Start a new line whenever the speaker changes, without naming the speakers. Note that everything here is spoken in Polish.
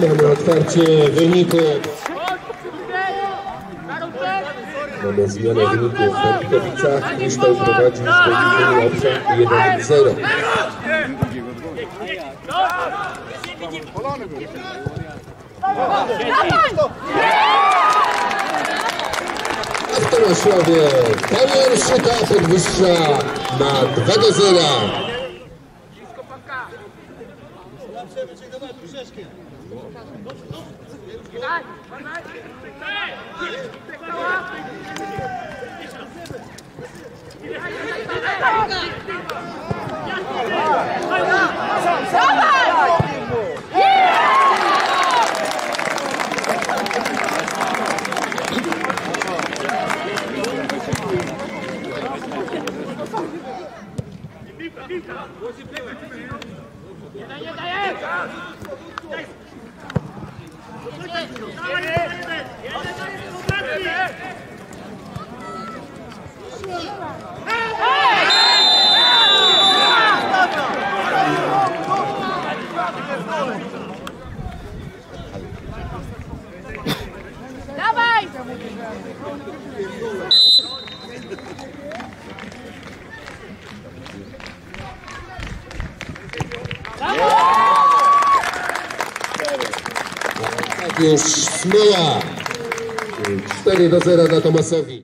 Mamy otwarcie wyniku. Mamy zmianę wyniku w Berkowicach. Kryształ prowadzi z wynikiem owszem 1-0. A w Tomaszowie Daniel Szyka podwyższa na 2 do 0. Спасибо.
Dawaj!
Tak już Smyła. 4 do 0 dla Tomasowi.